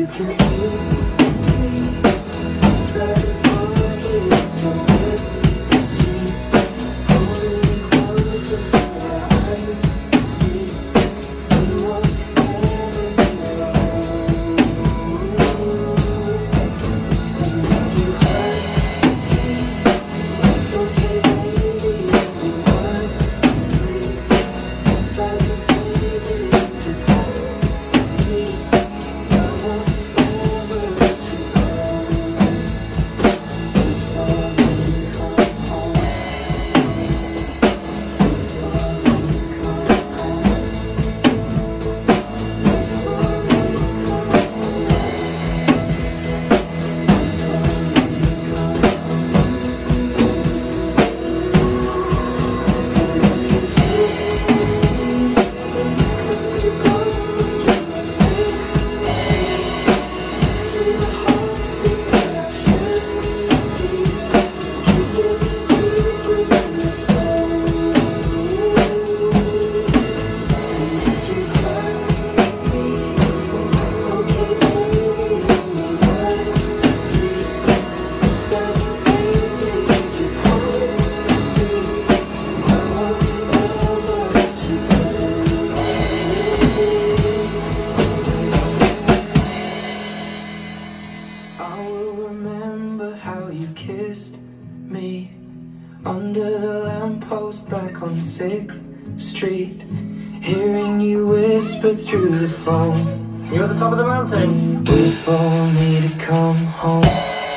you can hear me. me Under the lamppost back on 6th Street Hearing you whisper through the phone. You're at the top of the mountain. Wait for me to come home.